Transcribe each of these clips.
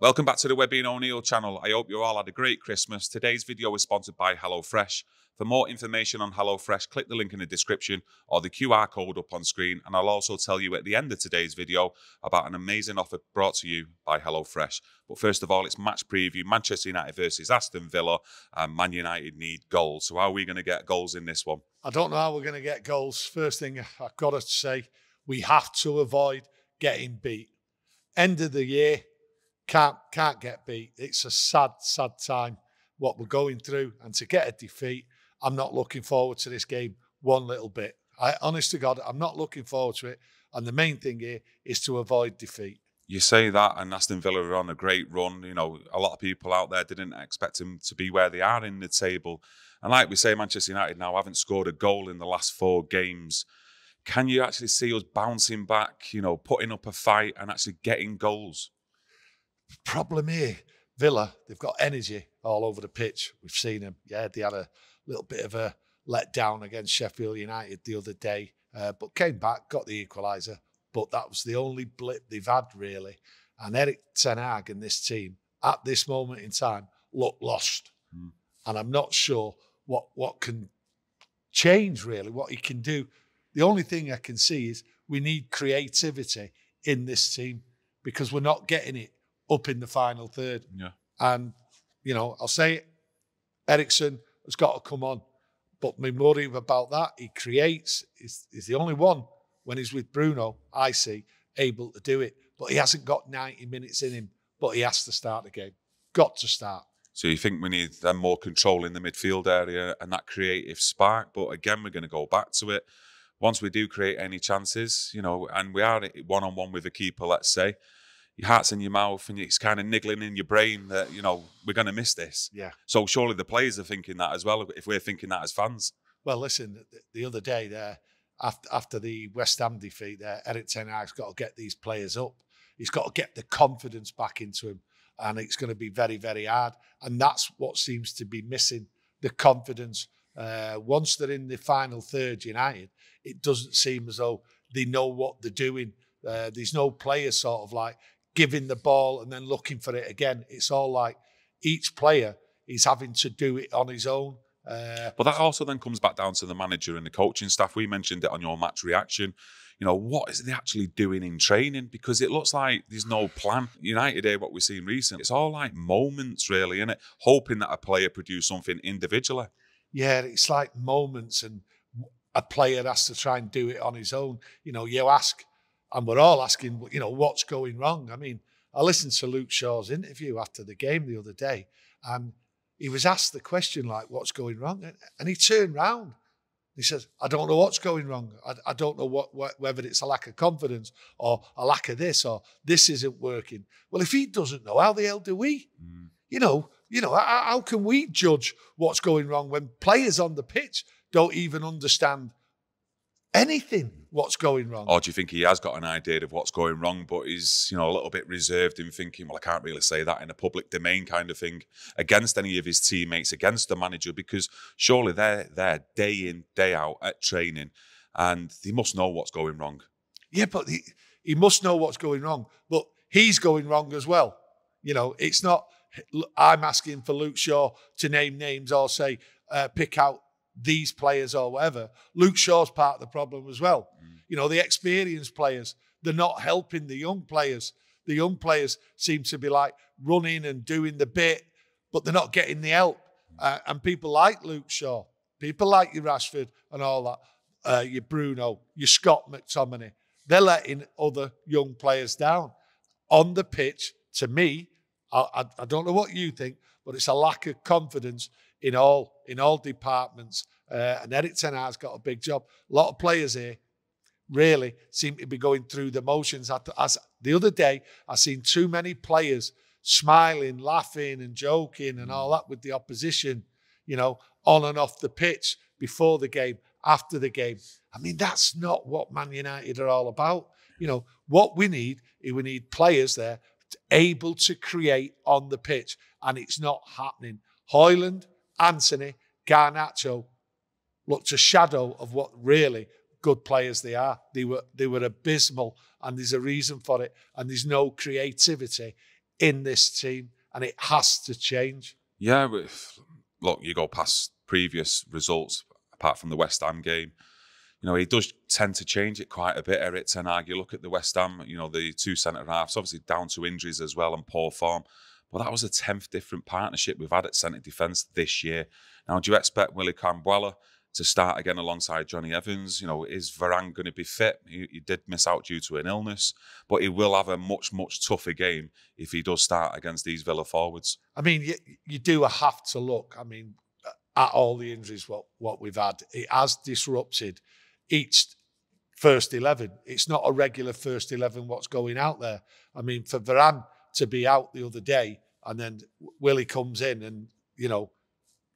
Welcome back to the Webby and O'Neill channel. I hope you all had a great Christmas. Today's video is sponsored by HelloFresh. For more information on HelloFresh, click the link in the description or the QR code up on screen. And I'll also tell you at the end of today's video about an amazing offer brought to you by HelloFresh. But first of all, it's match preview Manchester United versus Aston Villa. And Man United need goals. So, how are we going to get goals in this one? I don't know how we're going to get goals. First thing I've got to say, we have to avoid getting beat. End of the year, can't can't get beat. It's a sad, sad time what we're going through, and to get a defeat, I'm not looking forward to this game one little bit. I, honest to God, I'm not looking forward to it. And the main thing here is to avoid defeat. You say that, and Aston Villa are on a great run. You know, a lot of people out there didn't expect them to be where they are in the table. And like we say, Manchester United now haven't scored a goal in the last four games. Can you actually see us bouncing back, you know, putting up a fight and actually getting goals? Problem here, Villa, they've got energy all over the pitch. We've seen them. Yeah, they had a little bit of a letdown against Sheffield United the other day, uh, but came back, got the equaliser. But that was the only blip they've had, really. And Erik Ten Hag and this team, at this moment in time, look lost. Mm. And I'm not sure what what can change, really, what he can do. The only thing I can see is we need creativity in this team because we're not getting it up in the final third. Yeah. And, you know, I'll say it, Eriksen has got to come on. But my worry about that, he creates, he's, he's the only one when he's with Bruno, I see, able to do it. But he hasn't got 90 minutes in him, but he has to start the game. Got to start. So you think we need then more control in the midfield area and that creative spark? But again, we're going to go back to it. Once we do create any chances, you know, and we are one on one with a keeper, let's say, your heart's in your mouth and it's kind of niggling in your brain that you know we're going to miss this. Yeah. So surely the players are thinking that as well. If we're thinking that as fans. Well, listen, the other day there, after after the West Ham defeat, there, Erik Ten Hag's got to get these players up. He's got to get the confidence back into him, and it's going to be very, very hard. And that's what seems to be missing: the confidence. Uh, once they're in the final third, United, it doesn't seem as though they know what they're doing. Uh, there's no players sort of like giving the ball and then looking for it again. It's all like each player is having to do it on his own. Uh, but that also then comes back down to the manager and the coaching staff. We mentioned it on your match reaction. You know, what is they actually doing in training? Because it looks like there's no plan. United here, what we've seen recently, it's all like moments, really, isn't it? Hoping that a player produce something individually. Yeah, it's like moments, and a player has to try and do it on his own. You know, you ask and we're all asking, you know, what's going wrong? I mean, I listened to Luke Shaw's interview after the game the other day, and he was asked the question, like, what's going wrong? And he turned round. He says, I don't know what's going wrong. I, I don't know what, what, whether it's a lack of confidence or a lack of this or this isn't working. Well, if he doesn't know, how the hell do we? Mm. You know, you know, how, how can we judge what's going wrong when players on the pitch don't even understand anything what's going wrong. Or do you think he has got an idea of what's going wrong, but he's you know a little bit reserved in thinking, well, I can't really say that in a public domain kind of thing against any of his teammates, against the manager, because surely they're there day in day out at training, and he must know what's going wrong. Yeah, but he he must know what's going wrong, but he's going wrong as well. You know, it's not. I'm asking for Luke Shaw to name names or say uh, pick out these players or whatever. Luke Shaw's part of the problem as well. Mm. You know, the experienced players, they're not helping the young players. The young players seem to be like running and doing the bit, but they're not getting the help. Mm. Uh, and people like Luke Shaw, people like your Rashford and all that, uh, your Bruno, your Scott McTominay, they're letting other young players down. On the pitch, to me, I, I, I don't know what you think, but it's a lack of confidence in all in all departments. Uh, and Erik Ten Hag's got a big job. A lot of players here really seem to be going through the motions. As the other day, I seen too many players smiling, laughing, and joking and all that with the opposition. You know, on and off the pitch before the game, after the game. I mean, that's not what Man United are all about. You know, what we need is we need players there able to create on the pitch, and it's not happening. Højlund, Antony, Garnacho looked a shadow of what really good players they are. They were they were abysmal, and there's a reason for it. And there's no creativity in this team, and it has to change. Yeah, look, you go past previous results, apart from the West Ham game. You know, he does tend to change it quite a bit, Erik Ten. You look at the West Ham, you know, the two centre halves, obviously down to injuries as well and poor form. But that was a 10th different partnership we've had at centre defence this year. Now, do you expect Willy Kambwala to start again alongside Jonny Evans. You know, is Varane going to be fit? He, he, did miss out due to an illness, but he will have a much, much tougher game if he does start against these Villa forwards. I mean, you, you do have to look, I mean, at all the injuries what, what we've had. It has disrupted each first 11. It's not a regular first 11 what's going out there. I mean, for Varane to be out the other day and then Willy comes in and, you know,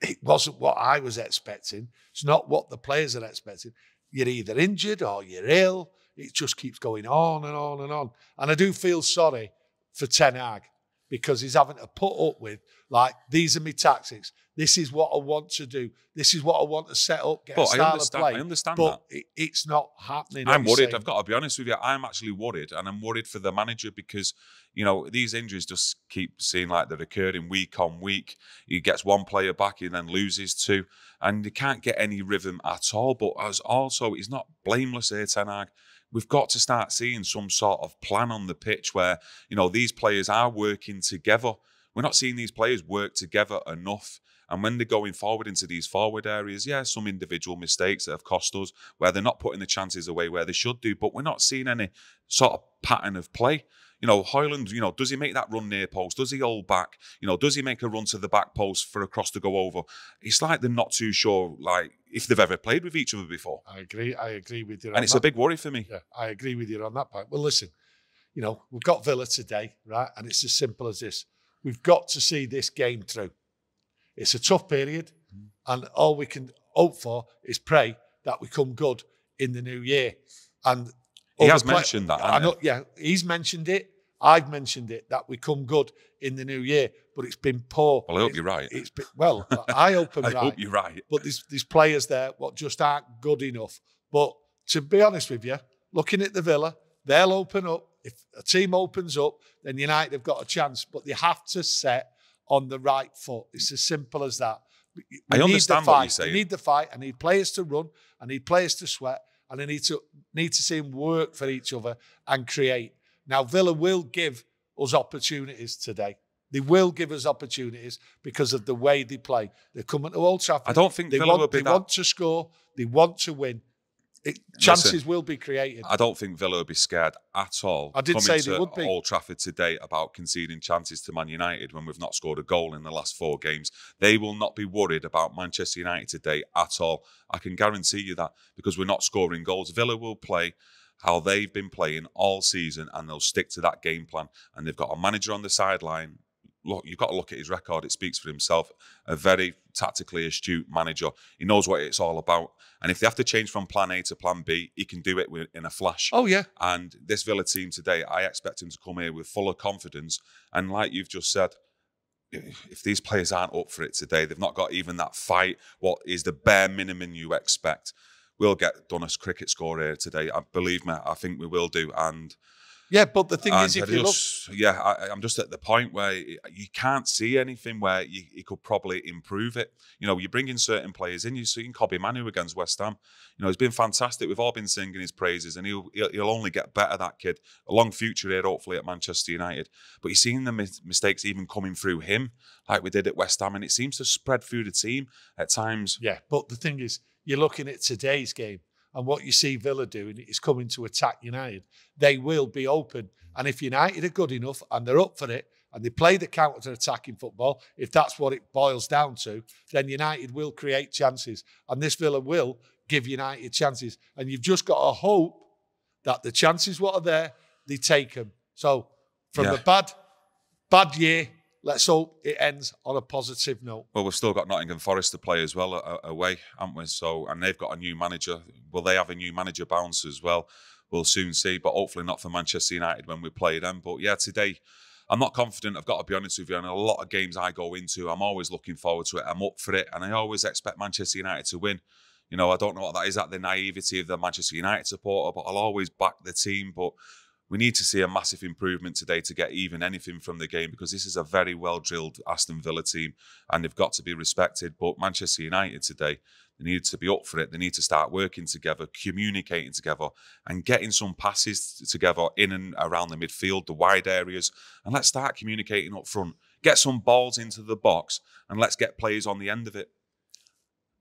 it wasn't what I was expecting. It's not what the players are expecting. You're either injured or you're ill. It just keeps going on and on and on. And I do feel sorry for Ten Hag because he's having to put up with like these are my tactics. This is what I want to do. This is what I want to set up. Get but a style I understand, of play. I understand but that. It, it's not happening. I'm worried. Saying. I've got to be honest with you. I'm actually worried, and I'm worried for the manager because you know these injuries just keep seeing like they're occurring week on week. He gets one player back, he then loses two, and he can't get any rhythm at all. But as also, he's not blameless here, Ten Hag we've got to start seeing some sort of plan on the pitch where you know these players are working together we're not seeing these players work together enough. And when they're going forward into these forward areas, yeah, some individual mistakes that have cost us where they're not putting the chances away where they should do, but we're not seeing any sort of pattern of play. You know, Højlund, you know, does he make that run near post? Does he hold back? You know, does he make a run to the back post for a cross to go over? It's like they're not too sure, like, if they've ever played with each other before. I agree. I agree with you. And it's a big worry for me. Yeah, I agree with you on that point. Well, listen, you know, we've got Villa today, right? And it's as simple as this. We've got to see this game through. It's a tough period, mm. and all we can hope for is pray that we come good in the new year. And he has play- mentioned that. I know, yeah, he's mentioned it. I've mentioned it that we come good in the new year, but it's been poor. Well, I hope it's, you're right. It's been, well, I hope I'm I right. hope you're right. But there's, there's players there what just aren't good enough. But to be honest with you, looking at the Villa, they'll open up if a team opens up, then United have got a chance, but they have to set on the right foot. It's as simple as that. We I understand what you're saying. I need the fight. I need players to run. I need players to sweat, and I need to need to see them work for each other and create. Now Villa will give us opportunities today. They will give us opportunities because of the way they play. They're coming to Old Trafford. I don't think they Villa want, will be They that... want to score. They want to win. It, chances Listen, will be created. I don't think Villa will be scared at all. I did say they would be. Old Trafford today about conceding chances to Man United when we've not scored a goal in the last four games. They will not be worried about Manchester United today at all. I can guarantee you that because we're not scoring goals. Villa will play how they've been playing all season and they'll stick to that game plan. And they've got a manager on the sideline look, you've got to look at his record. It speaks for himself. A very tactically astute manager. He knows what it's all about. And if they have to change from plan A to plan B, he can do it in a flash. Oh, yeah. And this Villa team today, I expect him to come here with full of confidence. And like you've just said, if these players aren't up for it today, they've not got even that fight, what is the bare minimum you expect. We'll get done cricket score here today. I, believe me, I think we will do. And yeah, but the thing and is, if you just, look, yeah, I, am just at the point where you can't see anything where you, you, could probably improve it. You know, you bring in certain players in. You see Kobbie Mainoo against West Ham. You know, he's been fantastic. We've all been singing his praises, and he'll he'll only get better. That kid, a long future here, hopefully at Manchester United. But you're seeing the mistakes even coming through him, like we did at West Ham, and it seems to spread through the team at times. Yeah, but the thing is, you're looking at today's game and what you see Villa doing is coming to attack United. They will be open. And if United are good enough and they're up for it and they play the counter attacking football, if that's what it boils down to, then United will create chances. And this Villa will give United chances. And you've just got to hope that the chances what are there, they take them. So from yeah. the bad, bad year let's hope it ends on a positive note. Well, we've still got Nottingham Forest to play as well away, haven't we? So, and they've got a new manager. Will they have a new manager bounce as well? We'll soon see, but hopefully not for Manchester United when we play them. But yeah, today. I'm not confident. I've got to be honest with you. And a lot of games I go into, I'm always looking forward to it. I'm up for it, and I always expect Manchester United to win. You know, I don't know what that is. That the naivety of the Manchester United supporter, but I'll always back the team. But we need to see a massive improvement today to get even anything from the game because this is a very well drilled Aston Villa team and they've got to be respected. But Manchester United today, they need to be up for it. They need to start working together, communicating together, and getting some passes together in and around the midfield, the wide areas. And let's start communicating up front. Get some balls into the box and let's get players on the end of it.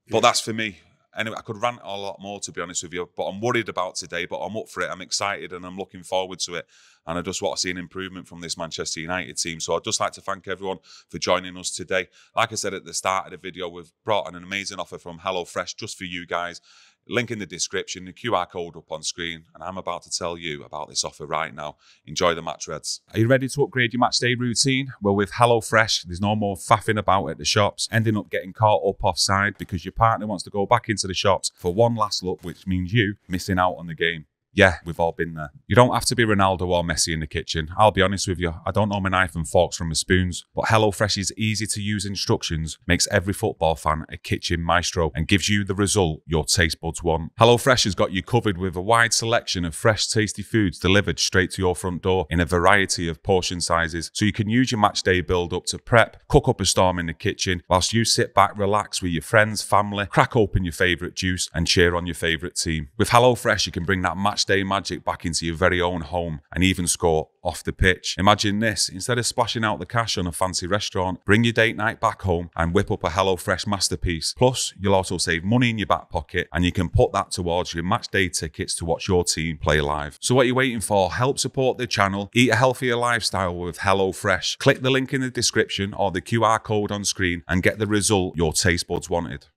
But that's for me. Anyway, I could rant a lot more to be honest with you, but I'm worried about today. But I'm up for it. I'm excited and I'm looking forward to it. And I just want to see an improvement from this Manchester United team. So I'd just like to thank everyone for joining us today. Like I said at the start of the video, we've brought an amazing offer from HelloFresh just for you guys. Link in the description, the QR code up on screen, and I'm about to tell you about this offer right now. Enjoy the match, Reds. Are you ready to upgrade your match day routine? Well, with HelloFresh, there's no more faffing about at the shops, ending up getting caught up offside because your partner wants to go back into the shops for one last look, which means you missing out on the game. Yeah, we've all been there. You don't have to be Ronaldo or Messi in the kitchen. I'll be honest with you, I don't know my knife and forks from my spoons, but HelloFresh's easy to use instructions makes every football fan a kitchen maestro and gives you the result your taste buds want. HelloFresh has got you covered with a wide selection of fresh, tasty foods delivered straight to your front door in a variety of portion sizes, so you can use your match day build up to prep, cook up a storm in the kitchen, whilst you sit back, relax with your friends, family, crack open your favourite juice, and cheer on your favourite team. With HelloFresh, you can bring that match day magic back into your very own home and even score off the pitch. Imagine this instead of splashing out the cash on a fancy restaurant, bring your date night back home and whip up a HelloFresh masterpiece. Plus, you'll also save money in your back pocket and you can put that towards your match day tickets to watch your team play live. So, what are you waiting for? Help support the channel, eat a healthier lifestyle with HelloFresh. Click the link in the description or the QR code on screen and get the result your taste buds wanted.